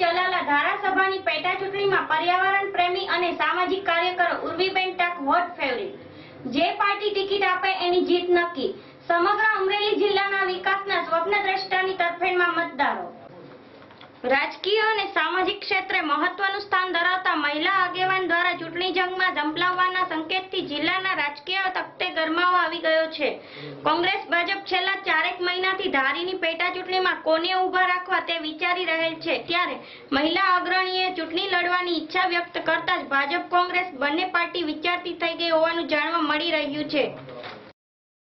ચલાલા ધારાસભાની પેટા ચૂંટણીમાં પર્યાવરણ પ્રેમી અને સામાજિક કાર્યકરો ઉર્વીબેન ટાક હોટ ફેવરિટ. જે પાર્ટી ટિકિટ આપે એની જીત નક્કી. સમગ્ર અમરેલી જિલ્લાના વિકાસના સ્વપ્નદ્રષ્ટાની તરફેણમાં મતદારો. રાજકીય અને સામાજિક ક્ષેત્રે મહત્વનું સ્થાન ધરાવતા મહિલા આગેવાન દ્વારા ચૂંટણી જંગમાં ઝંપલાવવાના સંકેતથી જિલ્લાના રાજકીય તખતે ગરમાવો આવી ગયો છે. કોંગ્રેસ, ભાજપ છેલ્લા ચારેક મહિનાથી ધારીની પેટા ચૂંટણીમાં કોને ઊભા રાખવા તે વિચારી રહેલ છે? ત્યારે મહિલા અગ્રણીએ ચૂંટણી લડવાની ઈચ્છા વ્યક્ત કરતા જ ભાજપ કોંગ્રેસ બંને પાર્ટી વિચારતી થઈ ગઈ હોવાનું જાણવા મળી રહ્યું છે.